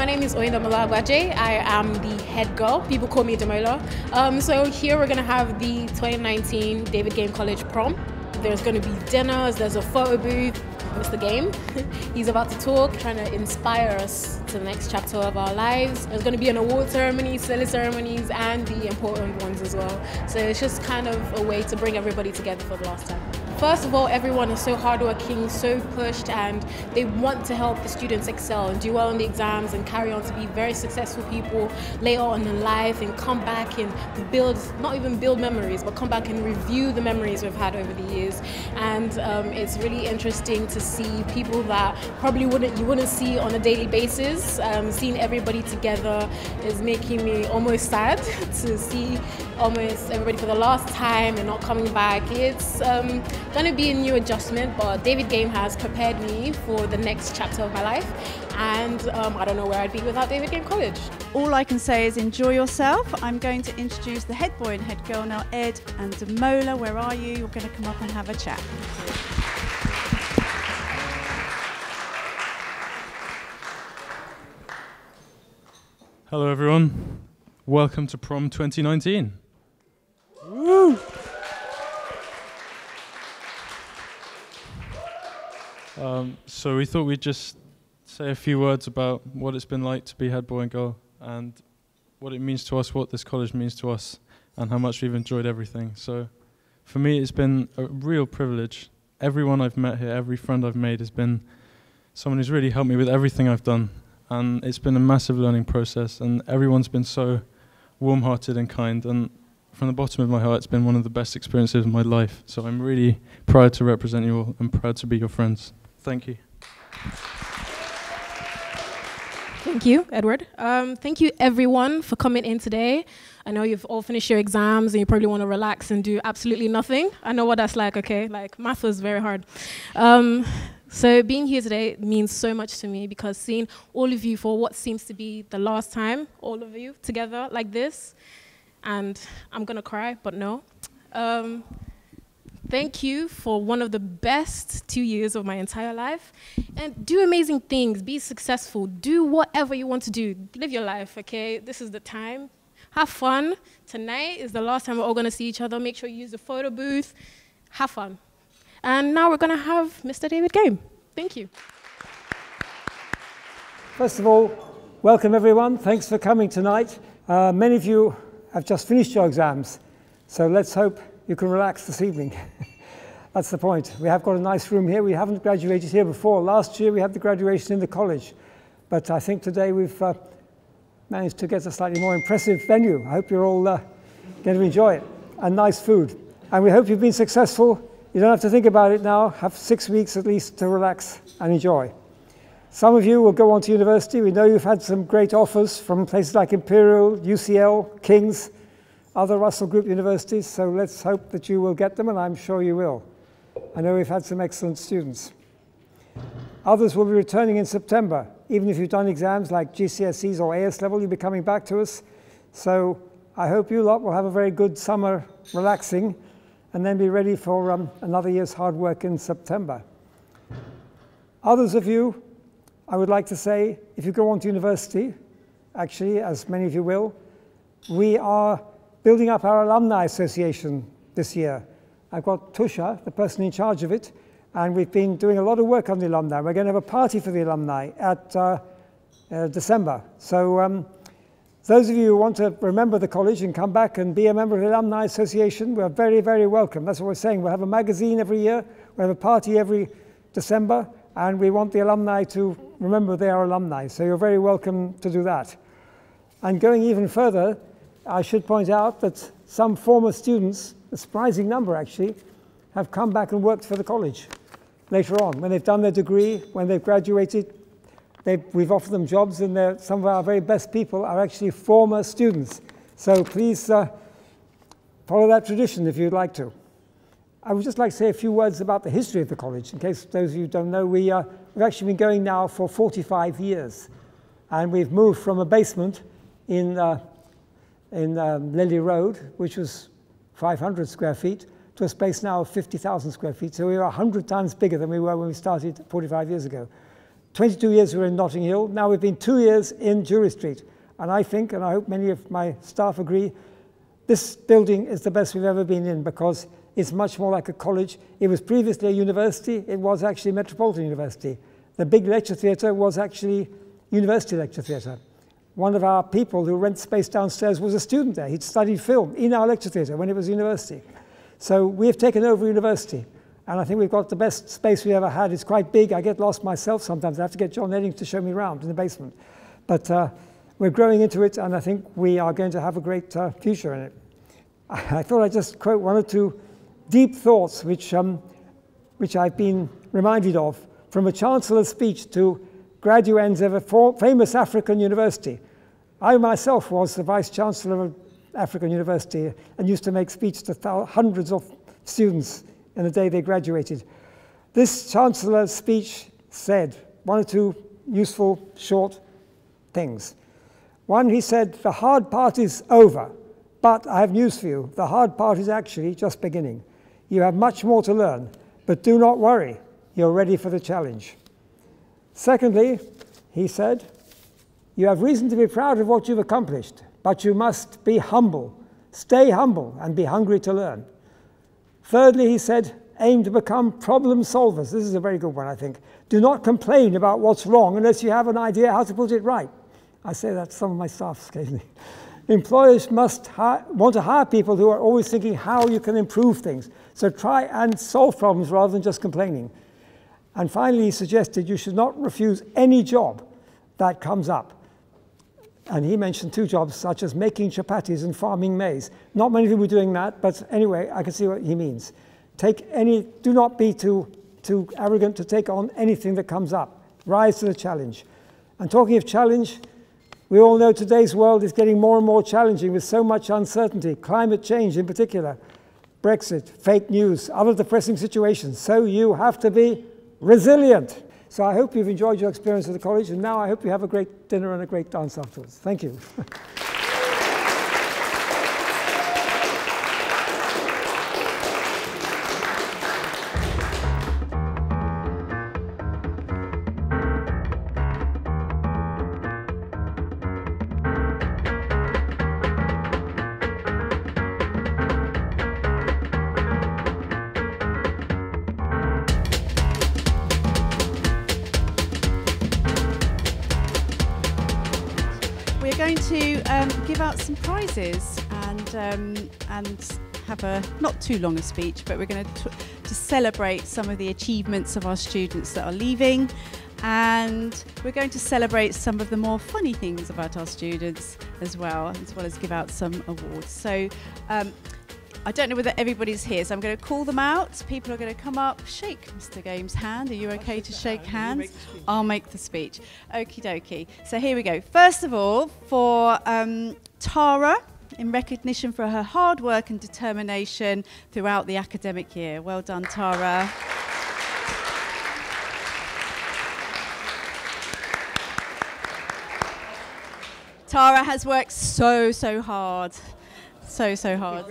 My name is Oyinda Malagwaje. I am the head girl. People call me Demola. Um, so here we're going to have the 2019 David Game College prom. There's going to be dinners, there's a photo booth, Mr. Game. He's about to talk, trying to inspire us to the next chapter of our lives. There's going to be an award ceremony, silly ceremonies, and the important ones as well. So it's just kind of a way to bring everybody together for the last time. First of all, everyone is so hardworking, so pushed, and they want to help the students excel and do well in the exams and carry on to be very successful people later on in life and come back and build, not even build memories, but come back and review the memories we've had over the years. And um, it's really interesting to see people that probably wouldn't you wouldn't see on a daily basis. Um, seeing everybody together is making me almost sad to see almost everybody for the last time and not coming back. It's um, going to be a new adjustment, but David Game has prepared me for the next chapter of my life. And um, I don't know where I'd be without David Game College. All I can say is enjoy yourself. I'm going to introduce the head boy and head girl now, Ed and Demola. Where are you? You're going to come up and have a chat. Hello, everyone. Welcome to Prom 2019. Woo! Um, so we thought we'd just say a few words about what it's been like to be head boy and girl, and what it means to us, what this college means to us, and how much we've enjoyed everything. So, for me, it's been a real privilege. Everyone I've met here, every friend I've made, has been someone who's really helped me with everything I've done, and it's been a massive learning process. And everyone's been so warm-hearted and kind, and from the bottom of my heart, it's been one of the best experiences of my life. So I'm really proud to represent you all and proud to be your friends. Thank you. Thank you, Edward. Um, thank you, everyone, for coming in today. I know you've all finished your exams and you probably want to relax and do absolutely nothing. I know what that's like, okay? Like, math was very hard. Um, so, being here today means so much to me because seeing all of you for what seems to be the last time, all of you together like this, and I'm gonna cry, but no. Um, Thank you for one of the best two years of my entire life. And do amazing things, be successful, do whatever you want to do. Live your life, okay? This is the time. Have fun. Tonight is the last time we're all gonna see each other. Make sure you use the photo booth. Have fun. And now we're gonna have Mr. David Game. Thank you. First of all, welcome everyone. Thanks for coming tonight. Uh, many of you have just finished your exams, so let's hope you can relax this evening. That's the point. We have got a nice room here. We haven't graduated here before. Last year we had the graduation in the college, but I think today we've uh, managed to get a slightly more impressive venue. I hope you're all uh, going to enjoy it. And nice food. And we hope you've been successful. You don't have to think about it now. Have six weeks at least to relax and enjoy. Some of you will go on to university. We know you've had some great offers from places like Imperial, UCL, King's, other Russell Group universities, so let's hope that you will get them, and I'm sure you will. I know we've had some excellent students. Others will be returning in September. Even if you've done exams like GCSEs or AS level, you'll be coming back to us. So I hope you lot will have a very good summer relaxing and then be ready for um, another year's hard work in September. Others of you, I would like to say, if you go on to university, actually, as many of you will, we are building up our alumni association this year. I've got Tusha, the person in charge of it, and we've been doing a lot of work on the alumni. We're going to have a party for the alumni at uh, uh, December. So um, those of you who want to remember the college and come back and be a member of the Alumni Association, we're very, very welcome. That's what we're saying. We'll have a magazine every year, we'll have a party every December, and we want the alumni to remember they are alumni. So you're very welcome to do that. And going even further, I should point out that some former students, a surprising number actually, have come back and worked for the college later on. When they've done their degree, when they've graduated, they've, we've offered them jobs, and some of our very best people are actually former students. So please uh, follow that tradition if you'd like to. I would just like to say a few words about the history of the college. In case those of you don't know, we, uh, we've actually been going now for 45 years. And we've moved from a basement in uh, in um, Lillie Road, which was 500 square feet, to a space now of 50,000 square feet. So we are 100 times bigger than we were when we started 45 years ago. 22 years we were in Notting Hill. Now we've been two years in Jewry Street. And I think, and I hope many of my staff agree, this building is the best we've ever been in because it's much more like a college. It was previously a university. It was actually Metropolitan University. The big lecture theatre was actually University Lecture Theatre. One of our people who rent space downstairs was a student there. He'd studied film in our lecture theatre when it was university. So we have taken over university. And I think we've got the best space we ever had. It's quite big. I get lost myself sometimes. I have to get John Eddings to show me around in the basement. But uh, we're growing into it, and I think we are going to have a great uh, future in it. I thought I'd just quote one or two deep thoughts which, um, which I've been reminded of from a chancellor's speech to graduates of a famous African university. I myself was the vice chancellor of African university and used to make speeches to hundreds of students in the day they graduated. This Chancellor's speech said one or two useful short things. One, he said, the hard part is over, but I have news for you. The hard part is actually just beginning. You have much more to learn, but do not worry. You're ready for the challenge. Secondly, he said, you have reason to be proud of what you've accomplished, but you must be humble. Stay humble and be hungry to learn. Thirdly, he said, aim to become problem solvers. This is a very good one, I think. Do not complain about what's wrong unless you have an idea how to put it right. I say that to some of my staff occasionally. Employers must want to hire people who are always thinking how you can improve things. So try and solve problems rather than just complaining. And finally, he suggested you should not refuse any job that comes up. And he mentioned two jobs, such as making chapatis and farming maize. Not many people are doing that, but anyway, I can see what he means. Take any, do not be too, too arrogant to take on anything that comes up. Rise to the challenge. And talking of challenge, we all know today's world is getting more and more challenging with so much uncertainty, climate change in particular, Brexit, fake news, other depressing situations. So you have to be resilient. So I hope you've enjoyed your experience at the college, and now I hope you have a great dinner and a great dance afterwards. Thank you. prizes and um, and have a not too long a speech, but we're going to to celebrate some of the achievements of our students that are leaving, and we're going to celebrate some of the more funny things about our students as well, as well as give out some awards. So. Um, I don't know whether everybody's here, so I'm going to call them out. People are going to come up, shake Mr. Games' hand. Are you okay to shake hands? I'll make the speech. Okie dokie. So here we go. First of all, for um, Tara, in recognition for her hard work and determination throughout the academic year. Well done, Tara. Tara has worked so, so hard. So, so hard.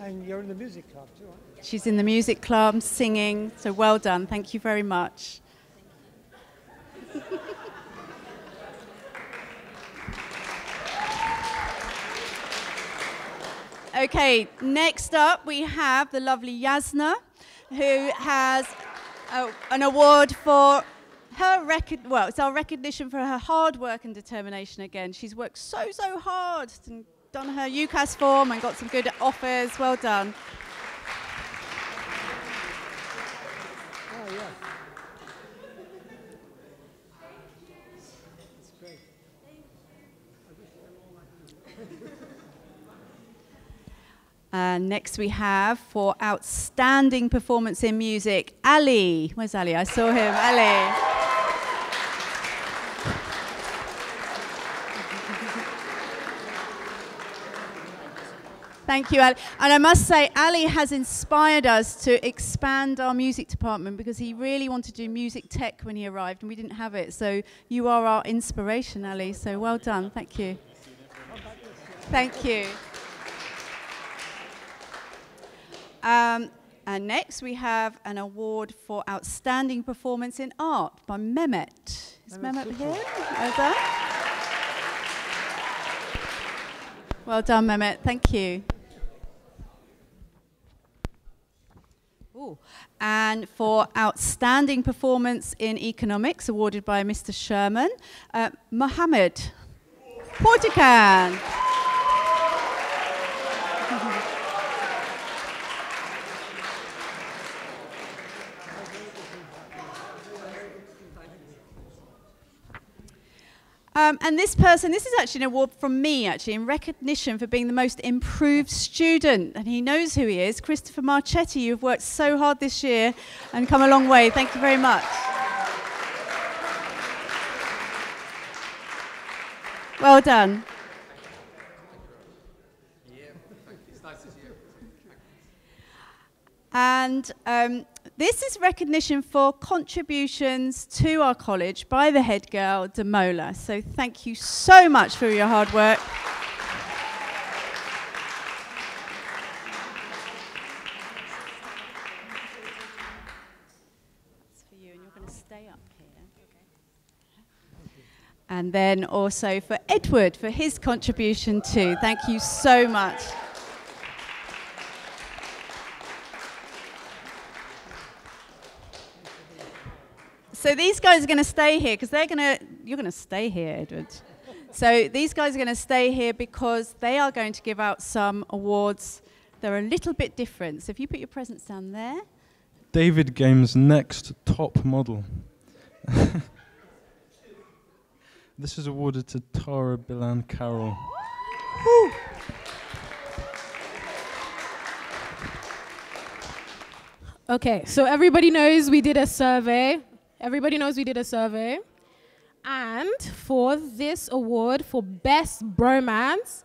And you're in the music club too, She's in the music club, singing. So well done. Thank you very much. okay, next up we have the lovely Yasna, who has a, an award for her record. Well, it's our recognition for her hard work and determination again. She's worked so, so hard done her UCAS form and got some good offers. Well done. Oh, yeah. And uh, next we have for outstanding performance in music, Ali. Where's Ali? I saw him. Ali. Thank you, Ali. And I must say, Ali has inspired us to expand our music department because he really wanted to do music tech when he arrived and we didn't have it. So you are our inspiration, Ali. So well done. Thank you. Thank you. Um, And next we have an award for outstanding performance in art by Mehmet. Is Mehmet here? Well done. Well done, Mehmet. Thank you. Ooh. And for outstanding performance in economics, awarded by Mr. Sherman, uh, Mohammed Portican. Um, and this person, this is actually an award from me, actually, in recognition for being the most improved student. And he knows who he is. Christopher Marchetti, you've worked so hard this year and come a long way. Thank you very much. Well done. And um, this is recognition for contributions to our college by the head girl, Demola. So thank you so much for your hard work. And then also for Edward for his contribution too. Thank you so much. So these guys are going to stay here because they're going to, you're going to stay here, Edward. So these guys are going to stay here because they are going to give out some awards. They're a little bit different. So if you put your presents down there. David Game's next top model. this is awarded to Tara Bilan Carroll. Okay, so everybody knows we did a survey Everybody knows we did a survey. And for this award for best bromance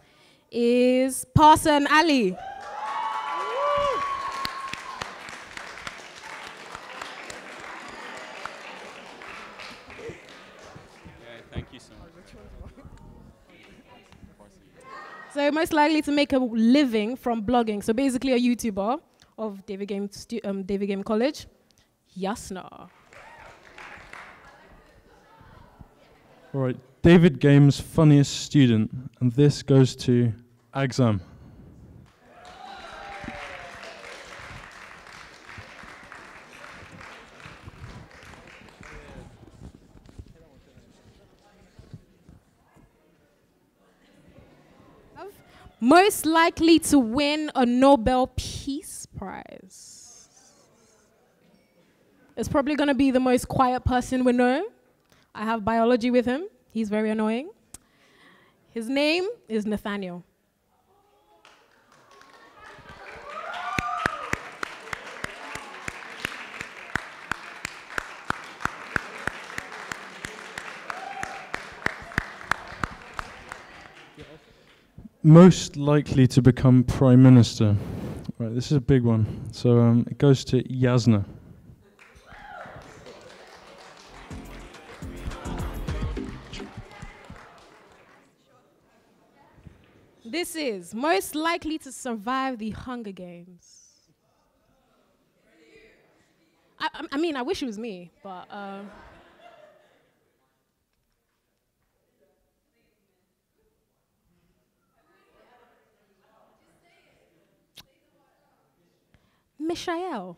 is Parson Ali. thank you so much. So most likely to make a living from blogging. So basically a YouTuber of David Game, um, David Game College, Yasna. All right, David Game's funniest student, and this goes to Agsam. Most likely to win a Nobel Peace Prize. It's probably going to be the most quiet person we know. I have biology with him. He's very annoying. His name is Nathaniel. Most likely to become prime minister. Right, this is a big one. So um, it goes to Yasna. Is most likely to survive the Hunger Games. I, I mean, I wish it was me, but. Uh, Michelle.